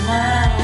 smile